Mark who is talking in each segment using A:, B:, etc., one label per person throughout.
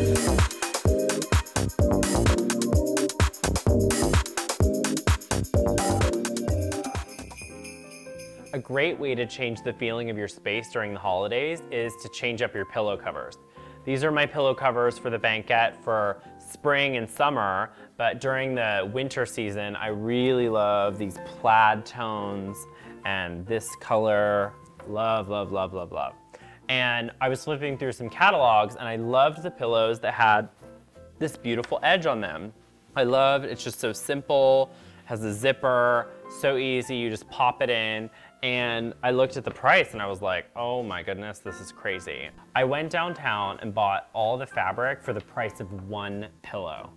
A: A great way to change the feeling of your space during the holidays is to change up your pillow covers. These are my pillow covers for the banquette for spring and summer, but during the winter season, I really love these plaid tones and this color. Love, love, love, love, love. And I was flipping through some catalogs and I loved the pillows that had this beautiful edge on them. I love, it's just so simple, has a zipper, so easy, you just pop it in, and I looked at the price and I was like, oh my goodness, this is crazy. I went downtown and bought all the fabric for the price of one pillow.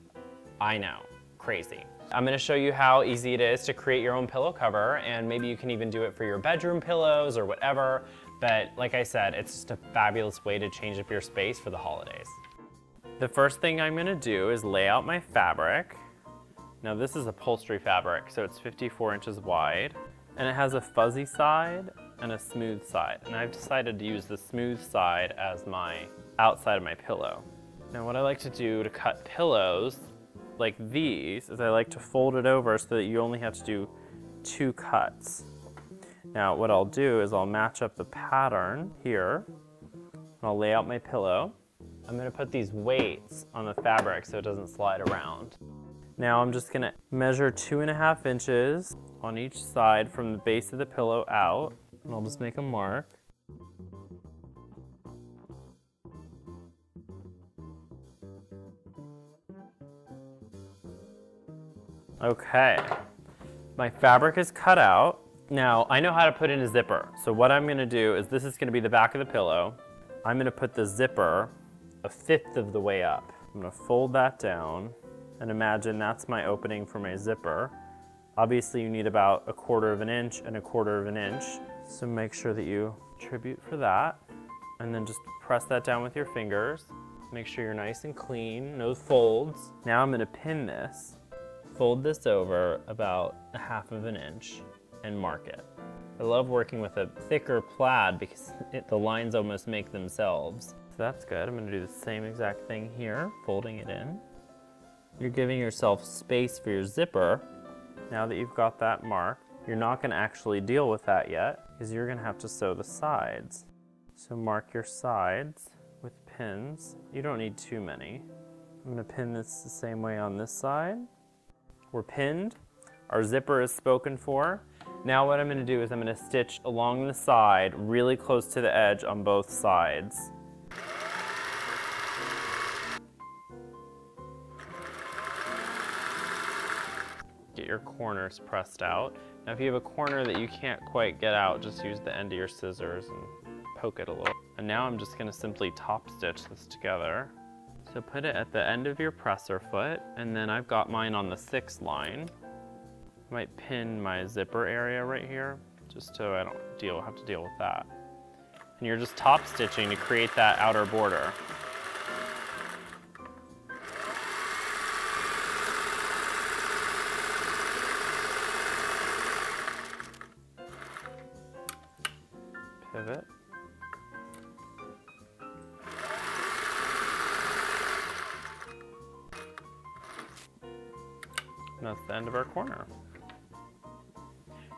A: I know, crazy. I'm gonna show you how easy it is to create your own pillow cover and maybe you can even do it for your bedroom pillows or whatever. But like I said, it's just a fabulous way to change up your space for the holidays. The first thing I'm gonna do is lay out my fabric. Now this is upholstery fabric, so it's 54 inches wide. And it has a fuzzy side and a smooth side. And I've decided to use the smooth side as my outside of my pillow. Now what I like to do to cut pillows like these is I like to fold it over so that you only have to do two cuts. Now what I'll do is I'll match up the pattern here. I'll lay out my pillow. I'm gonna put these weights on the fabric so it doesn't slide around. Now I'm just gonna measure two and a half inches on each side from the base of the pillow out. And I'll just make a mark. Okay, my fabric is cut out. Now, I know how to put in a zipper. So what I'm gonna do is this is gonna be the back of the pillow. I'm gonna put the zipper a fifth of the way up. I'm gonna fold that down and imagine that's my opening for my zipper. Obviously you need about a quarter of an inch and a quarter of an inch. So make sure that you tribute for that. And then just press that down with your fingers. Make sure you're nice and clean, no folds. Now I'm gonna pin this. Fold this over about a half of an inch and mark it. I love working with a thicker plaid because it, the lines almost make themselves. So that's good. I'm gonna do the same exact thing here, folding it in. You're giving yourself space for your zipper now that you've got that mark, you're not gonna actually deal with that yet because you're gonna have to sew the sides. So mark your sides with pins. You don't need too many. I'm gonna pin this the same way on this side. We're pinned. Our zipper is spoken for. Now what I'm gonna do is I'm gonna stitch along the side really close to the edge on both sides. get your corners pressed out. Now if you have a corner that you can't quite get out, just use the end of your scissors and poke it a little. And now I'm just gonna simply top stitch this together. So put it at the end of your presser foot, and then I've got mine on the sixth line. I might pin my zipper area right here, just so I don't deal, have to deal with that. And you're just top stitching to create that outer border. pivot. And that's the end of our corner.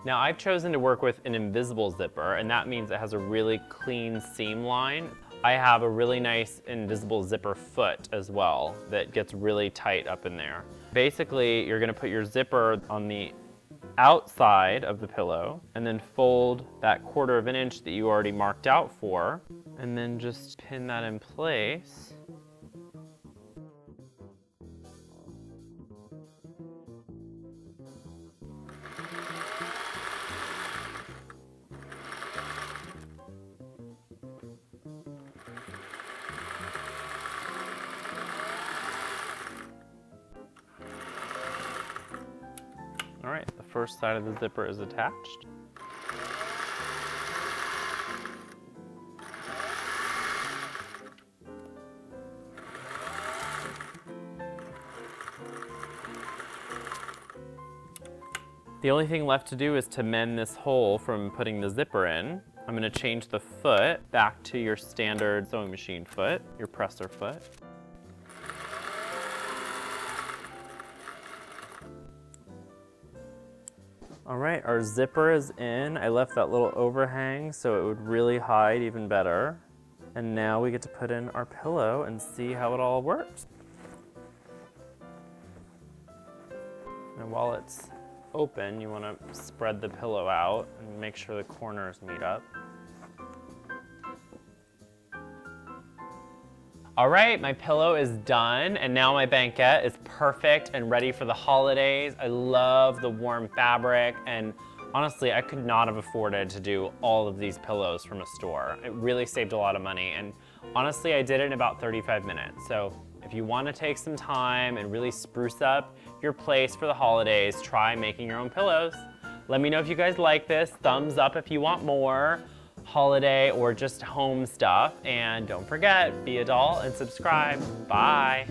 A: Now I've chosen to work with an invisible zipper and that means it has a really clean seam line. I have a really nice invisible zipper foot as well that gets really tight up in there. Basically, you're gonna put your zipper on the outside of the pillow and then fold that quarter of an inch that you already marked out for and then just pin that in place. Right, the first side of the zipper is attached. The only thing left to do is to mend this hole from putting the zipper in. I'm gonna change the foot back to your standard sewing machine foot, your presser foot. All right, our zipper is in. I left that little overhang so it would really hide even better. And now we get to put in our pillow and see how it all works. And while it's open, you wanna spread the pillow out and make sure the corners meet up. All right, my pillow is done, and now my banquette is perfect and ready for the holidays. I love the warm fabric, and honestly, I could not have afforded to do all of these pillows from a store. It really saved a lot of money, and honestly, I did it in about 35 minutes. So if you wanna take some time and really spruce up your place for the holidays, try making your own pillows. Let me know if you guys like this. Thumbs up if you want more holiday or just home stuff. And don't forget, be a doll and subscribe. Bye.